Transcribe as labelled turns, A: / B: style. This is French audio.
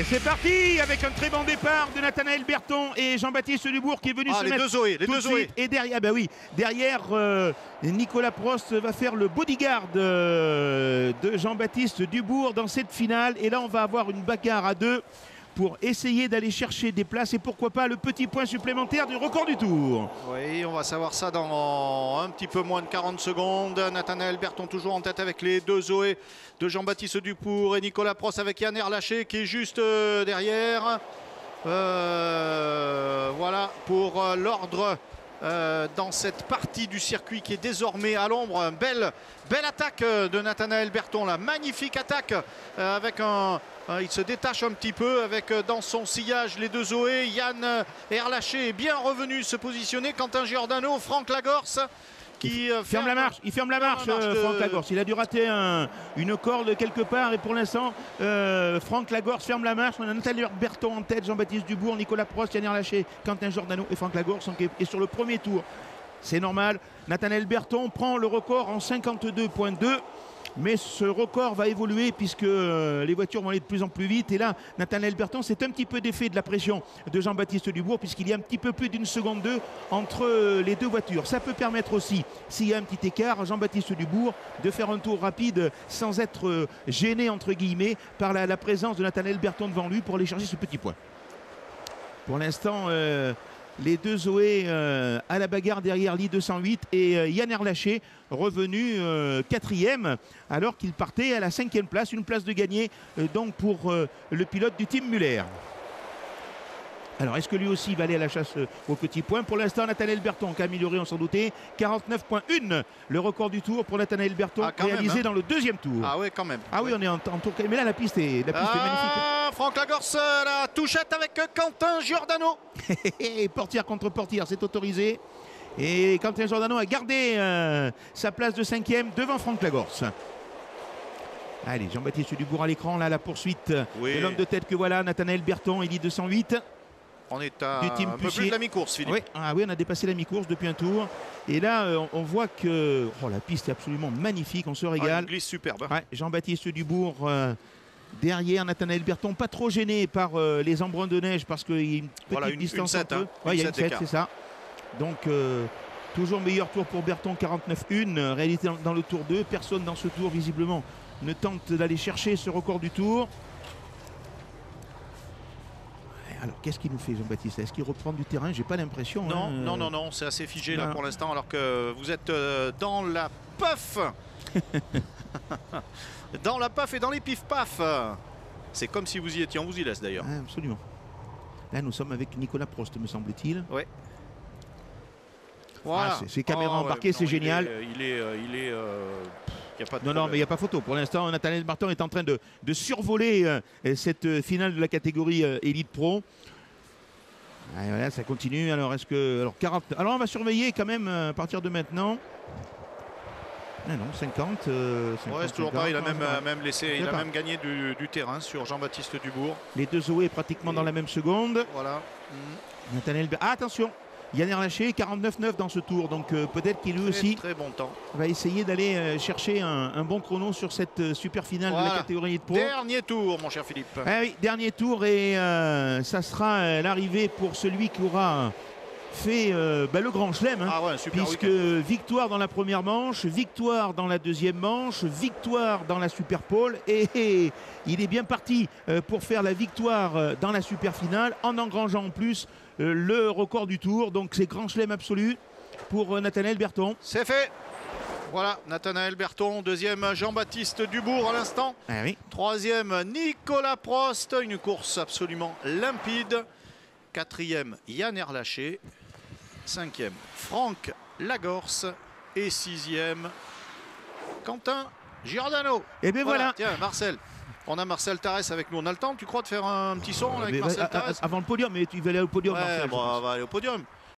A: Et c'est parti avec un très bon départ de Nathanaël Berton et Jean-Baptiste Dubourg qui est venu
B: Ah,
A: se
B: les
A: mettre
B: deux Zoé, les
A: tout
B: deux
A: de
B: Zoé.
A: Et derrière, ah bah oui, derrière euh, Nicolas Prost va faire le bodyguard euh, de Jean-Baptiste Dubourg dans cette finale. Et là, on va avoir une bagarre à deux pour essayer d'aller chercher des places et pourquoi pas le petit point supplémentaire du record du tour.
B: Oui, on va savoir ça dans un petit peu moins de 40 secondes. Nathanaël Berton toujours en tête avec les deux Zoé de Jean-Baptiste Dupour et Nicolas Prost avec Yann Erlaché qui est juste euh, derrière. Euh, voilà pour euh, l'ordre euh, dans cette partie du circuit qui est désormais à l'ombre. Belle, belle attaque euh, de Nathanaël Berton, la magnifique attaque euh, avec un, il se détache un petit peu avec dans son sillage les deux Zoé. Yann euh, Erlaché est bien revenu se positionner. Quentin Giordano, Franck Lagorce qui euh,
A: Ferme la marche, il ferme la marche,
B: la marche
A: euh,
B: de-
A: Franck Lagorce. Il a dû rater un- une corde quelque part et pour l'instant, euh, Franck Lagorce ferme la marche. On a Nathalie Berton en tête, Jean-Baptiste Dubourg, Nicolas Prost, Yann Lâché, Quentin Giordano et Franck Lagorce est sur le premier tour. C'est normal. Nathanaël Berton prend le record en 52.2. Mais ce record va évoluer puisque euh, les voitures vont aller de plus en plus vite. Et là, Nathanaël Berton, c'est un petit peu d'effet de la pression de Jean-Baptiste Dubourg puisqu'il y a un petit peu plus d'une seconde deux entre euh, les deux voitures. Ça peut permettre aussi, s'il y a un petit écart, Jean-Baptiste Dubourg de faire un tour rapide sans être euh, gêné, entre guillemets, par la, présence de Nathanaël Berton devant lui pour aller chercher ce petit point. Pour l'instant, les deux Zoé euh, à la bagarre derrière l'I208 et euh, Yann Erlaché revenu euh, quatrième alors qu'il partait à la cinquième place, une place de gagné donc pour le pilote du team Muller. Alors, est-ce que lui aussi va aller à la chasse euh, au petit point Pour l'instant, Nathanaël Berton qui a amélioré, on s'en doutait, 49.1, le record du tour pour Nathanaël Berton,
B: Ah, même,
A: réalisé
B: hein.
A: dans le deuxième tour.
B: Ah oui, quand même.
A: Ah oui, on est en, en tour. Mais là, la piste est, la piste est magnifique.
B: Ah, Franck Lagorce, la touchette avec Quentin Giordano.
A: Et portière contre portière, c'est autorisé. Et Quentin Giordano a gardé euh, sa place de cinquième devant Franck Lagorce. Allez, Jean-Baptiste Dubourg à l'écran, là, la poursuite
B: Oui.
A: de l'homme de tête que voilà, Nathanaël Berton, il dit 208.
B: On est à
A: Du team
B: un peu
A: Pucier.
B: plus de la mi-course, Philippe.
A: Oui, ah oui, on a dépassé la mi-course depuis un tour. Et là, euh, on, voit que oh, la piste est absolument magnifique, on se
B: Ah,
A: régale.
B: une glisse superbe.
A: Ouais, Jean-Baptiste Dubourg euh, derrière Nathanaël Berton, pas trop gêné par euh, les embruns de neige parce qu'il y a une petite
B: Voilà, une-
A: distance
B: une sept,
A: entre eux.
B: hein,
A: Ouais, il y a
B: une
A: une
B: sept
A: 7,
B: d'écart.
A: c'est ça. Donc, toujours meilleur tour pour Berton, 49-1. euh, Réalité dans, dans le tour 2. Personne dans ce tour, visiblement, ne tente d'aller chercher ce record du tour. Ouais, Alors, qu'est-ce qu'il nous fait, Jean-Baptiste Est-ce qu'il reprend du terrain J'ai pas l'impression.
B: Non,
A: hein,
B: non,
A: euh,
B: non, non, c'est assez figé là pour l'instant, alors que vous êtes euh, dans la puff. dans la puff et dans les pif-paf. C'est comme si vous y étiez, on vous y laisse d'ailleurs.
A: Ah, absolument. Là, nous sommes avec Nicolas Prost, me semble-t-il.
B: Voilà.
A: Ah, c'est- ces caméras
B: ouais,
A: embarquées, c'est
B: il
A: génial.
B: est- Il est, euh, il est, euh, y a pas de
A: Non, non, mais il n'y a pas photo. Pour l'instant, Nathanaël Martin est en train de, de survoler euh, cette euh, finale de la catégorie euh, Elite Pro. Ah, voilà, ça continue. Alors, est-ce que. Alors, 40. Alors, on va surveiller quand même à partir de maintenant. Ah non, 50. euh, 50,
B: Ouais, c'est toujours
A: 50,
B: pareil, il a même, euh, même laissé, il a même gagné du, du terrain sur Jean-Baptiste Dubourg.
A: Les deux Zoé pratiquement dans la même seconde.
B: Voilà.
A: Nathanaël. Ber- Ah, attention Yann Erlaché, 49-9 dans ce tour. Donc, euh, peut-être qu'il lui aussi
B: très bon temps.
A: va essayer d'aller euh, chercher un, un bon chrono sur cette euh, super finale de la catégorie Elite Pro.
B: Dernier tour, mon cher Philippe.
A: Ah oui, dernier tour et ça sera l'arrivée pour celui qui aura fait euh, bah, le grand chelem. hein,
B: Ah ouais,
A: puisque victoire dans la première manche, victoire dans la deuxième manche, victoire dans la Super Pole et, et il est bien parti euh, pour faire la victoire euh, dans la super finale en engrangeant en plus le record du tour. Donc c'est grand chelem absolu pour Nathanaël Berton.
B: C'est fait. Voilà, Nathanaël Berton, deuxième Jean-Baptiste Dubourg à l'instant.
A: Ah oui.
B: Troisième, Nicolas Prost, une course absolument limpide. Quatrième, Yann Erlaché. Cinquième, Franck Lagorce. Et sixième, Quentin Giordano.
A: Et bien voilà.
B: Tiens, Marcel. On a Marcel Tarès avec nous. On a le temps, tu crois, de faire un petit son avec Marcel
A: euh,
B: Tarès
A: avant le podium, mais tu vas aller au podium.
B: Ouais,
A: Marcel,
B: bon, on va aller au podium.